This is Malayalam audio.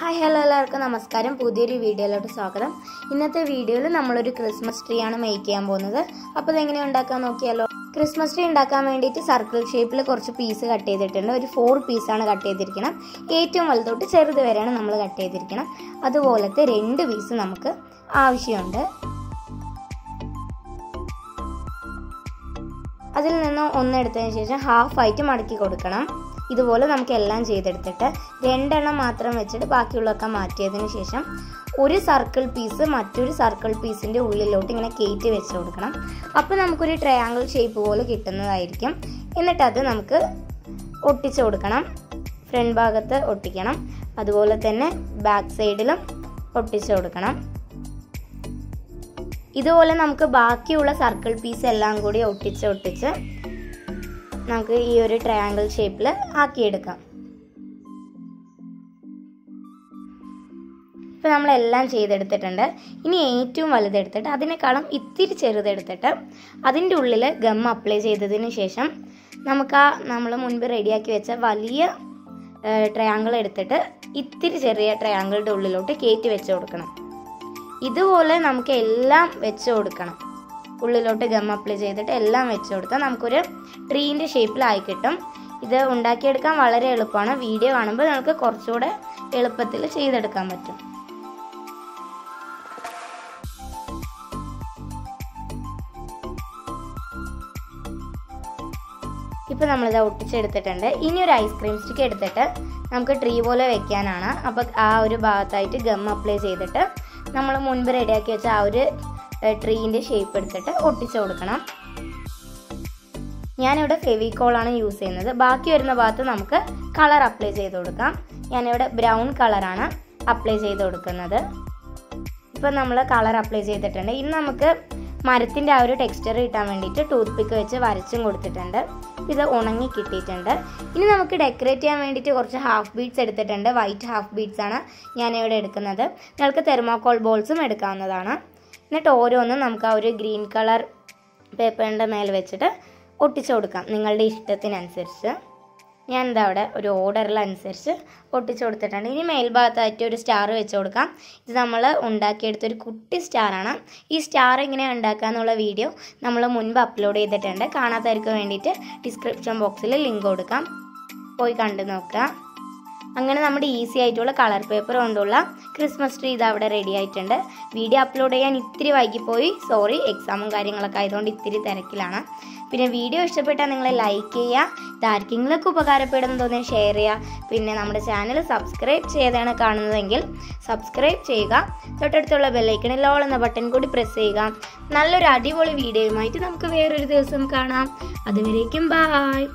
ഹായ് ഹലോ എല്ലാവർക്കും നമസ്കാരം. പുതിയൊരു വീഡിയോയിലോട്ട് സ്വാഗതം. ഇന്നത്തെ വീഡിയോയിൽ നമ്മളൊരു ക്രിസ്മസ് ട്രീ ആണ് മേക്ക് ചെയ്യാൻ പോകുന്നത്. അപ്പോൾ ഇതെങ്ങനെ ഉണ്ടാക്കാൻ നോക്കിയാലോ? ക്രിസ്മസ് ട്രീ ഉണ്ടാക്കാൻ വേണ്ടിയിട്ട് സർക്കിൾ ഷേപ്പിൽ കുറച്ച് പീസ് കട്ട് ചെയ്തിട്ടുണ്ട്. ഒരു ഫോർ പീസാണ് കട്ട് ചെയ്തിരിക്കണം. ഏറ്റവും വലുതോട്ട് ചെറുത് വരെയാണ് നമ്മൾ കട്ട് ചെയ്തിരിക്കണം. അതുപോലത്തെ രണ്ട് പീസ് നമുക്ക് ആവശ്യമുണ്ട്. അതിൽ നിന്ന് ഒന്നെടുത്തതിന് ശേഷം ഹാഫ് ആയിട്ട് മടക്കി കൊടുക്കണം. ഇതുപോലെ നമുക്ക് എല്ലാം ചെയ്തെടുത്തിട്ട് രണ്ടെണ്ണം മാത്രം വെച്ചിട്ട് ബാക്കിയുള്ളതൊക്കെ മാറ്റിയതിന് ശേഷം ഒരു സർക്കിൾ പീസ് മറ്റൊരു സർക്കിൾ പീസിന്റെ ഉള്ളിലോട്ട് ഇങ്ങനെ കയറ്റി വെച്ച് കൊടുക്കണം. അപ്പോൾ നമുക്കൊരു ട്രയാങ്കിൾ ഷേപ്പ് പോലെ കിട്ടുന്നതായിരിക്കും. എന്നിട്ട് അത് നമുക്ക് ഒട്ടിച്ചു കൊടുക്കണം. ഫ്രണ്ട് ഭാഗത്ത് ഒട്ടിക്കണം. അതുപോലെ തന്നെ ബാക്ക് സൈഡിലും ഒട്ടിച്ചു കൊടുക്കണം. ഇതുപോലെ നമുക്ക് ബാക്കിയുള്ള സർക്കിൾ പീസ് എല്ലാം കൂടി ഒട്ടിച്ച് ഒട്ടിച്ച് നമുക്ക് ഈ ഒരു ട്രയാങ്കിൾ ഷേപ്പിൽ ആക്കിയെടുക്കാം. ഇപ്പം നമ്മളെല്ലാം ചെയ്തെടുത്തിട്ടുണ്ട്. ഇനി ഏറ്റവും വലുതെടുത്തിട്ട് അതിനേക്കാളും ഇത്തിരി ചെറുതെടുത്തിട്ട് അതിന്റെ ഉള്ളിൽ ഗം അപ്ലൈ ചെയ്തതിന് ശേഷം നമുക്ക് ആ നമ്മൾ മുൻപ് റെഡിയാക്കി വെച്ച വലിയ ട്രയാങ്കിൾ എടുത്തിട്ട് ഇത്തിരി ചെറിയ ട്രയാങ്കിളുടെ ഉള്ളിലോട്ട് കയറ്റി വെച്ച് കൊടുക്കണം. ഇതുപോലെ നമുക്ക് എല്ലാം വെച്ച് കൊടുക്കണം. ഉള്ളിലോട്ട് ഗം അപ്ലൈ ചെയ്തിട്ട് എല്ലാം വെച്ച് കൊടുത്താൽ നമുക്കൊരു ട്രീന്റെ ഷേപ്പിലായി കിട്ടും. ഇത് ഉണ്ടാക്കിയെടുക്കാൻ വളരെ എളുപ്പമാണ്. വീഡിയോ കാണുമ്പോൾ നമുക്ക് കുറച്ചുകൂടെ എളുപ്പത്തിൽ ചെയ്തെടുക്കാൻ പറ്റും. ഇപ്പോൾ നമ്മളിത് ഒട്ടിച്ചെടുത്തിട്ടുണ്ട്. ഇനി ഒരു ഐസ്ക്രീം സ്റ്റിക്ക് എടുത്തിട്ട് നമുക്ക് ട്രീ പോലെ വെക്കാനാണ്. അപ്പോൾ ആ ഒരു ഭാഗത്തായിട്ട് ഗം അപ്ലൈ ചെയ്തിട്ട് നമ്മൾ മുൻപ് റെഡിയാക്കി വെച്ച ആ ഒരു ട്രീന്റെ ഷേപ്പ് എടുത്തിട്ട് ഒട്ടിച്ച് കൊടുക്കണം. ഞാനിവിടെ ഫെവിക്കോളാണ് യൂസ് ചെയ്യുന്നത്. ബാക്കി വരുന്ന ഭാഗത്ത് നമുക്ക് കളർ അപ്ലൈ ചെയ്ത് കൊടുക്കാം. ഞാനിവിടെ ബ്രൗൺ കളറാണ് അപ്ലൈ ചെയ്ത് കൊടുക്കുന്നത്. ഇപ്പം നമ്മൾ കളർ അപ്ലൈ ചെയ്തിട്ടുണ്ട്. ഇനി നമുക്ക് മരത്തിന്റെ ആ ഒരു ടെക്സ്ചർ കിട്ടാൻ വേണ്ടിയിട്ട് ടൂത്ത് പിക്ക് വെച്ച് വരച്ചും കൊടുത്തിട്ടുണ്ട്. ഇത് ഉണങ്ങി കിട്ടിയിട്ടുണ്ട്. ഇനി നമുക്ക് ഡെക്കറേറ്റ് ചെയ്യാൻ വേണ്ടിയിട്ട് കുറച്ച് ഹാഫ് ബീഡ്സ് എടുത്തിട്ടുണ്ട്. വൈറ്റ് ഹാഫ് ബീഡ്സ് ആണ് ഞാനിവിടെ എടുക്കുന്നത്. നിങ്ങൾക്ക് തെർമോക്കോൾ ബോൾസും എടുക്കാവുന്നതാണ്. എന്നിട്ട് ഓരോന്നും നമുക്ക് ആ ഒരു ഗ്രീൻ കളർ പേപ്പറിന്റെ മേൽ വെച്ചിട്ട് ഒട്ടിച്ചു കൊടുക്കാം. നിങ്ങളുടെ ഇഷ്ടത്തിനനുസരിച്ച്. ഞാൻ എന്താ അവിടെ ഒരു ഓർഡറിലനുസരിച്ച് ഒട്ടിച്ചു കൊടുത്തിട്ടുണ്ട്. ഇനി മേൽഭാഗത്തായിട്ട് ഒരു സ്റ്റാർ വെച്ച് കൊടുക്കാം. ഇത് നമ്മൾ ഉണ്ടാക്കിയെടുത്തൊരു കുട്ടി സ്റ്റാറാണ് ഈ സ്റ്റാർ എങ്ങനെ ഉണ്ടാക്കുക എന്നുള്ള വീഡിയോ നമ്മൾ മുൻപ് അപ്ലോഡ് ചെയ്തിട്ടുണ്ട്. കാണാത്തവർക്ക് വേണ്ടിയിട്ട് ഡിസ്ക്രിപ്ഷൻ ബോക്സിൽ ലിങ്ക് കൊടുക്കാം. പോയി കണ്ടു നോക്കുക. അങ്ങനെ നമ്മുടെ ഈസി ആയിട്ടുള്ള കളർ പേപ്പർ കൊണ്ടുള്ള ക്രിസ്മസ് ട്രീ ഇത് അവിടെ റെഡി ആയിട്ടുണ്ട്. വീഡിയോ അപ്ലോഡ് ചെയ്യാൻ ഇത്തിരി വൈകിപ്പോയി. സോറി എക്സാമും കാര്യങ്ങളൊക്കെ ആയതുകൊണ്ട് ഇത്തിരി തിരക്കിലാണ്. പിന്നെ വീഡിയോ ഇഷ്ടപ്പെട്ടാൽ നിങ്ങൾ ലൈക്ക് ചെയ്യുക ഇതാർക്കെങ്കിലൊക്കെ ഉപകാരപ്പെടുന്ന തോന്നിയാൽ ഷെയർ ചെയ്യുക. പിന്നെ നമ്മുടെ ചാനൽ സബ്സ്ക്രൈബ് ചെയ്താണ് കാണുന്നതെങ്കിൽ സബ്സ്ക്രൈബ് ചെയ്യുക. തൊട്ടടുത്തുള്ള ബെല്ലൈക്കണിൽ ഓൾ എന്ന ബട്ടൺ കൂടി പ്രസ് ചെയ്യുക. നല്ലൊരു അടിപൊളി വീഡിയോയുമായിട്ട് നമുക്ക് വേറൊരു ദിവസം കാണാം. അതുവരേക്കും ബായ്